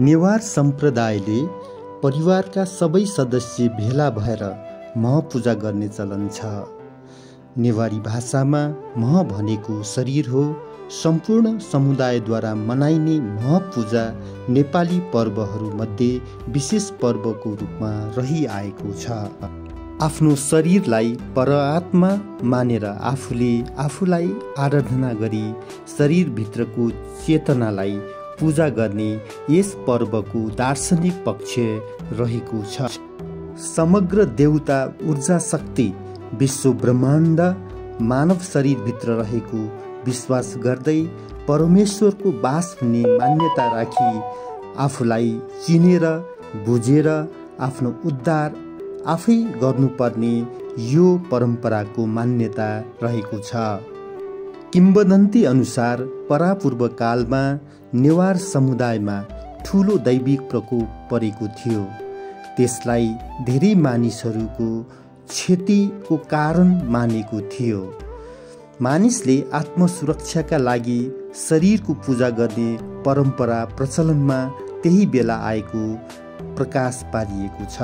नेवार सम्प्रदायले परिवारका सबै सदस्य भेला भएर मह पूजा गर्ने चलन छ। नेवारी भाषामा मह भनेको शरीर हो। सम्पूर्ण समुदायद्वारा मनाइने मह पूजा नेपाली पर्वहरूमध्ये विशेष पर्वको रूपमा रहिआएको छ। आफ्नो शरीरलाई परआत्मा मानेर आफूले आफूलाई आराधना गरी शरीरभित्रको चेतनालाई पूजा गर्ने यस पर्वको दार्शनिक पक्ष रहेको छ। समग्र देवता ऊर्जा शक्ति विश्व ब्रह्माण्ड मानव शरीरभित्र रहेको विश्वास गर्दै परमेश्वरको बास हुने मान्यता राखी आफूलाई चिनेर बुझेर आफ्नो उद्धार आफै गर्नुपर्ने यो परम्पराको मान्यता रहेको छ। किम्बदन्ती अनुसार परापूर्व कालमा नेवार समुदायमा ठुलो दैविक प्रकोप परेको थियो। त्यसलाई धेरै मानिसहरूको क्षतिको कारण मानेको थियो। मानिसले आत्मसुरक्षाका लागि शरीरको पूजा गर्ने परम्परा प्रचलनमा त्यही बेला आएको प्रकाश पारिएको छ।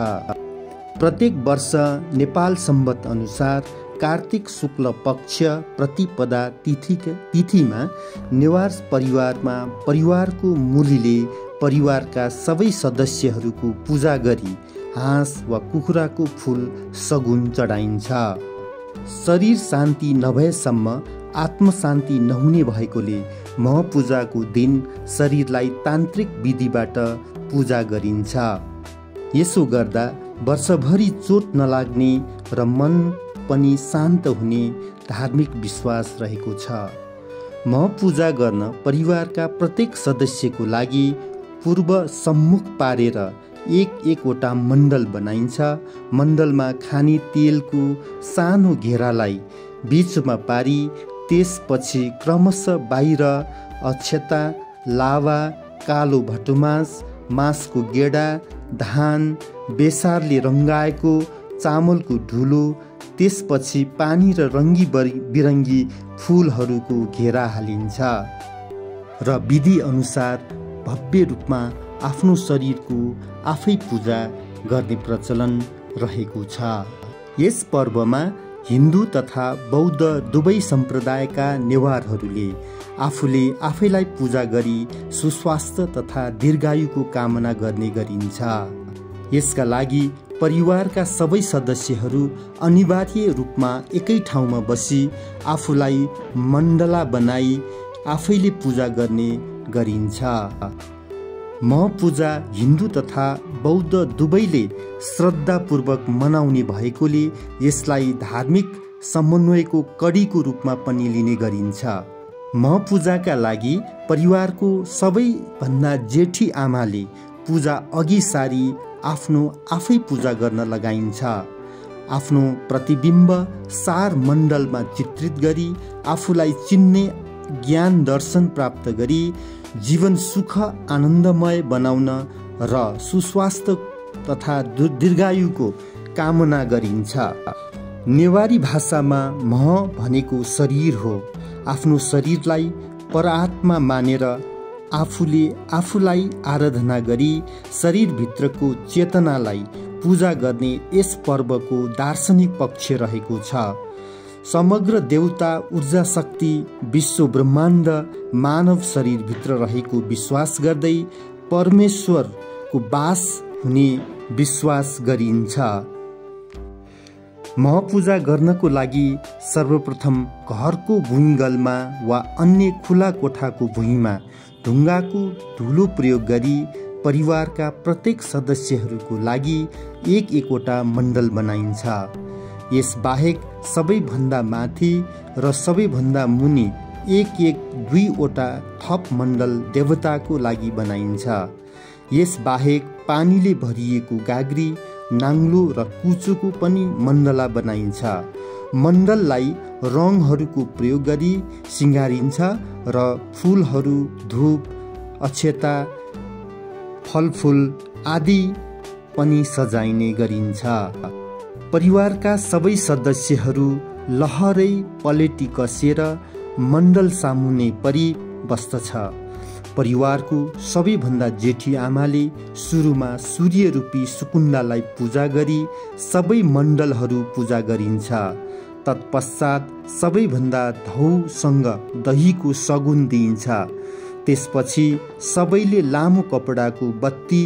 प्रत्येक वर्ष नेपाल सम्बत अनुसार कार्तिक शुक्ल पक्ष प्रतिपदा तिथि तिथिमा नेवार परिवारमा परिवारको मुलीले परिवारका सबै सदस्यहरूको पूजा गरी हाँस वा कुखुराको फुल सगुन चढाइन्छ। शरीर शान्ति नभएसम्म आत्मशान्ति नहुने भएकोले मह पूजाको दिन शरीरलाई तान्त्रिक विधिबाट पूजा गरिन्छ। यसो गर्दा वर्षभरि चोट नलाग्ने र मन पनि शान्त हुने धार्मिक विश्वास रहेको छ। म पूजा गर्न परिवारका प्रत्येक सदस्यको लागि पूर्व सम्मुख पारेर एक एकवटा मण्डल बनाइन्छ। मण्डलमा खाने तेलको सानो घेरालाई बिचमा पारी त्यसपछि क्रमशः बाहिर अक्षता लावा कालो भटुमास मासको गेडा धान बेसारले रङ्गाएको चामलको धुलो त्यसपछि पानी र रङ्गी बिरङ्गी फुलहरूको घेरा हालिन्छ र विधि अनुसार भव्य रूपमा आफ्नो शरीरको आफै पूजा गर्ने प्रचलन रहेको छ। यस पर्वमा हिन्दू तथा बौद्ध दुवै सम्प्रदायका नेवारहरूले आफूले आफैलाई पूजा गरी सुस्वास्थ्य तथा दीर्घायुको कामना गर्ने गरिन्छ। यसका लागि परिवारका सबै सदस्यहरू अनिवार्य रूपमा एकै ठाउँमा बसी आफूलाई मण्डला बनाई आफैले पूजा गर्ने गरिन्छ। म पूजा हिन्दू तथा बौद्ध दुवैले श्रद्धापूर्वक मनाउने भएकोले यसलाई धार्मिक समन्वयको कडीको रूपमा पनि लिने गरिन्छ। म पूजाका लागि परिवारको सबैभन्दा जेठी आमाले पूजा अघि सारी आफ्नो आफै पूजा गर्न लगाइन्छ। आफ्नो प्रतिबिम्ब सार मण्डलमा चित्रित गरी आफूलाई चिन्ने ज्ञान दर्शन प्राप्त गरी जीवन सुख आनन्दमय बनाउन र सुस्वास्थ्य तथा दीर्घायुको कामना गरिन्छ। नेवारी भाषामा मह भनेको शरीर हो। आफ्नो शरीरलाई परात्मा मानेर आफूले आफूलाई आराधना गरी शरीरभित्रको चेतनालाई पूजा गर्ने यस पर्वको दार्शनिक पक्ष रहेको छ। समग्र देवता ऊर्जा शक्ति विश्व ब्रह्माण्ड मानव शरीरभित्र रहेको विश्वास गर्दै परमेश्वरको बास हुने विश्वास गरिन्छ। महपूजा गर्नको लागि सर्वप्रथम घरको भुइँगलमा वा अन्य खुला कोठाको भुइँमा ढुङ्गाको धुलो प्रयोग गरी परिवारका प्रत्येक सदस्यहरूको लागि एक एकवटा मण्डल बनाइन्छ। यसबाहेक सबैभन्दा माथि र सबैभन्दा मुनि एक एक दुईवटा थप मण्डल देवताको लागि बनाइन्छ। यसबाहेक पानीले भरिएको गाग्री नाङ्लो र कुचोको पनि मण्डला बनाइन्छ। मण्डललाई रङहरूको प्रयोग गरी सिँगारिन्छ र फुलहरू धुप अक्षता फलफुल आदि पनि सजाइने गरिन्छ। परिवारका सबै सदस्यहरू लहरै पलेटी कसेर मण्डल सामुने परि बस्दछ। परिवारको सबैभन्दा जेठी आमाले सुरुमा सूर्य रूपी सुकुन्दालाई पूजा गरी सबै मण्डलहरू पूजा गरिन्छ। तत्पश्चात सबैभन्दा धौसँग दहीको सगुन दिइन्छ। त्यसपछि सबैले लामो कपडाको बत्ती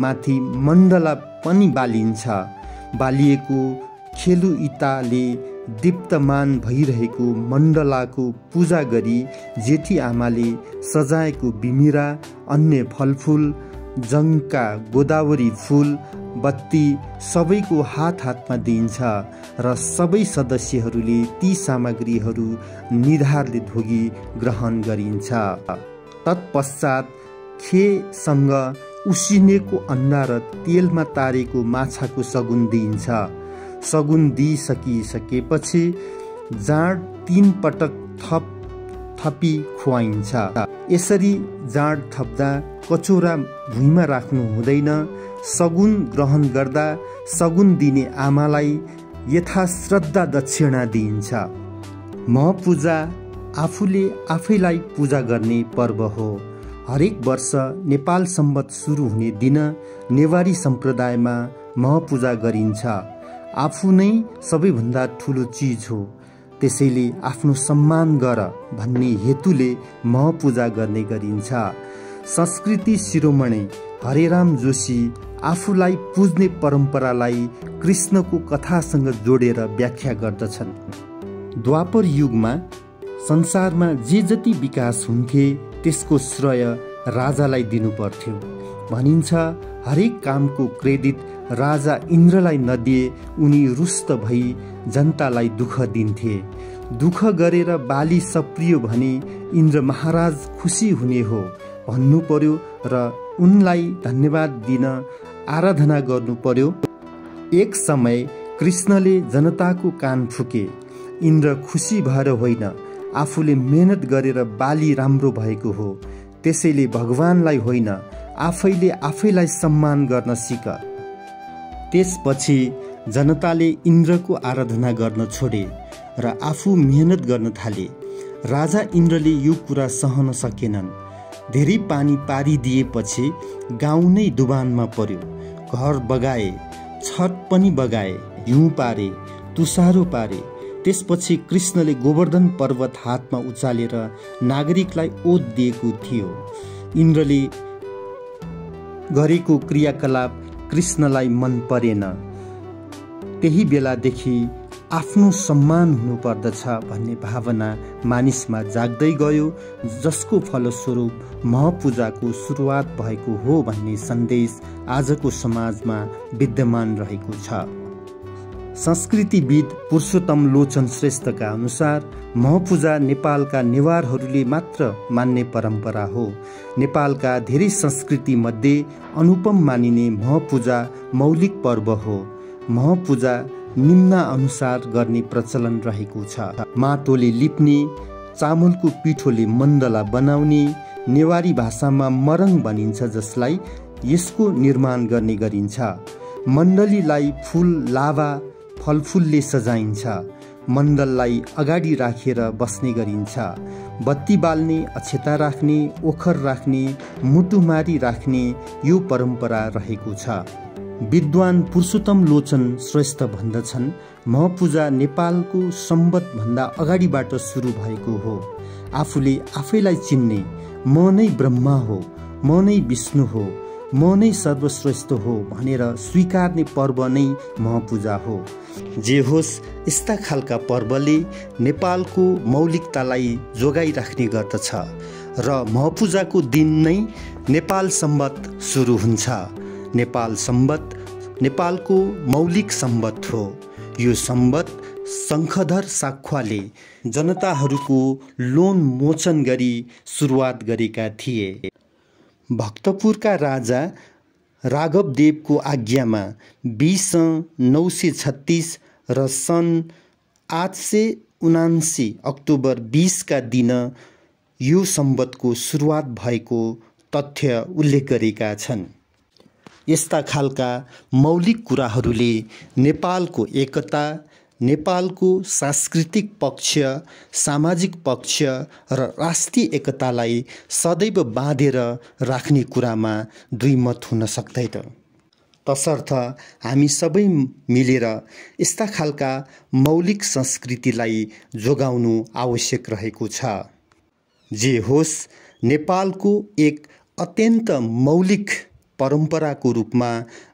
माथि मण्डला पनि बालिन्छ। बालिएको खेलु इताले दीप्तमान भइरहेको मण्डलाको पूजा गरी जेठी आमाले सजाएको बिमिरा अन्य फलफुल जङ्का गोदावरी फुल बत्ती सबैको हात हातमा दिइन्छ र सबै सदस्यहरूले ती सामग्रीहरू निधारले धोगी ग्रहण गरिन्छ। तत्पश्चात खेसँग उसिनेको अन्डा र तेलमा तारेको माछाको सगुन दिइन्छ। सगुन दिइसकिसकेपछि जाँड तिन पटक थप थपी खुवाइन्छ। यसरी जाँड थप्दा कचौरा भुइँमा राख्नु हुँदैन। सगुन ग्रहण गर्दा सगुन दिने आमालाई यथाश्रद्धा दक्षिणा दिइन्छ। म पूजा आफूले आफैलाई पूजा गर्ने पर्व हो। हरेक वर्ष नेपाल सम्बत सुरु हुने दिन नेवारी सम्प्रदायमा मह पूजा गरिन्छ। आफू नै सबैभन्दा ठुलो चिज हो। त्यसैले आफ्नो सम्मान गर भन्ने हेतुले मह पूजा गर्ने गरिन्छ। संस्कृति शिरोमणि हरेराम जोशी आफूलाई पुज्ने परम्परालाई कृष्णको कथासँग जोडेर व्याख्या गर्दछन्। द्वापर युगमा संसारमा जे जति विकास हुन्थे त्यसको श्रेय राजालाई दिनुपर्थ्यो। भनिन्छ हरेक कामको क्रेडिट राजा इन्द्रलाई नदिए उनी रुष्ट भई जनतालाई दुःख दिन्थे। दुःख गरेर बाली सप्रियो भने इन्द्र महाराज खुसी हुने हो। भन्नु पर्यो र उनलाई धन्यवाद दिन आराधना गर्नु पर्यो एक समय कृष्णले जनताको कान फुके। इन्द्र खुसी भएर होइन आफूले मेहनत गरेर बाली राम्रो भएको हो। त्यसैले भगवानलाई होइन आफैले आफैलाई सम्मान गर्न सिक। त्यसपछि जनताले इन्द्रको आराधना गर्न छोडे र आफू मेहनत गर्न थाले। राजा इन्द्रले यो कुरा सहन सकेनन्। धेरै पानी पारिदिएपछि गाउँ नै डुबानमा पर्यो। घर बगाए छत पनि बगाए हिउँ पारे तुसारो पारे। त्यसपछि कृष्णले गोवर्धन पर्वत हातमा उचालेर नागरिकलाई ओत दिएको थियो। इन्द्रले गरेको क्रियाकलाप कृष्णलाई मन परेन। त्यही बेलादेखि आफ्नो सम्मान हुनुपर्दछ भन्ने भावना मानिसमा जाग्दै गयो जसको फलस्वरूप महपूजाको सुरुवात भएको हो भन्ने सन्देश आजको समाजमा विद्यमान रहेको छ। संस्कृतिविद पुरुषोत्तम लोचन श्रेष्ठका अनुसार महपूजा नेपालका नेवारहरूले मात्र मान्ने परम्परा हो। नेपालका धेरै संस्कृति मध्ये अनुपम मानिने महपूजा मौलिक पर्व हो। महपूजा निम्नानुसार गर्ने प्रचलन रहेको छ। माटोले लिप्ने चामलको पिठोले मण्डला बनाउने नेवारी भाषामा मरङ भनिन्छ जसलाई यसको निर्माण गर्ने गरिन्छ। मण्डलीलाई फुल लाभा फलफुलले सजाइन्छ। मण्डललाई अगाडि राखेर बस्ने गरिन्छ। बत्ती बाल्ने अक्षता राख्ने ओखर राख्ने मुटुमारी राख्ने यो परम्परा रहेको छ। विद्वान पुरुषोत्तम लोचन श्रेष्ठ भन्दछन्। म पूजा नेपालको सम्बतभन्दा अगाडिबाट सुरु भएको हो। आफूले आफैलाई चिन्ने म नै ब्रह्मा हो म नै विष्णु हो म नै सर्वश्रेष्ठ हो भनेर स्वीकार्ने पर्व नै महपूजा हो। जे होस् यस्ता खालका पर्वले नेपालको मौलिकतालाई जोगाइराख्ने गर्दछ र महपूजाको दिन नै नेपाल सम्बत सुरु हुन्छ। नेपाल सम्बत नेपालको मौलिक सम्बत हो। यो सम्बत शङ्खधर साख्वाले जनताहरूको लोन मोचन गरी सुरुवात गरेका थिए। भक्तपुरका राजा राघवदेवको आज्ञामा बिस नौ सय छत्तिस र सन् आठ सय उनासी अक्टोबर बिसका दिन यो सम्बतको सुरुवात भएको तथ्य उल्लेख गरेका छन्। यस्ता खालका मौलिक कुराहरूले नेपालको एकता नेपालको सांस्कृतिक पक्ष सामाजिक पक्ष र राष्ट्रिय एकतालाई सदैव बाँधेर राख्ने कुरामा दुई मत हुन सक्दैन तसर्थ हामी सबै मिलेर यस्ता खालका मौलिक संस्कृतिलाई जोगाउनु आवश्यक रहेको छ। जे होस् नेपालको एक अत्यन्त मौलिक परम्पराको रूपमा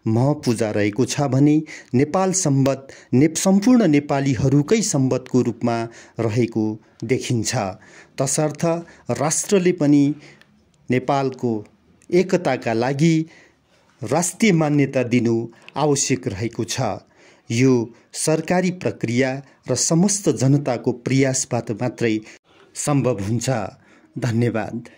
महपूजा रहेको छ भने नेपाल सम्बत ने सम्पूर्ण नेपालीहरूकै सम्बतको रूपमा रहेको देखिन्छ। तसर्थ राष्ट्रले पनि नेपालको एकताका लागि राष्ट्रिय मान्यता दिनु आवश्यक रहेको छ। यो सरकारी प्रक्रिया र समस्त जनताको प्रयासबाट मात्रै सम्भव हुन्छ। धन्यवाद।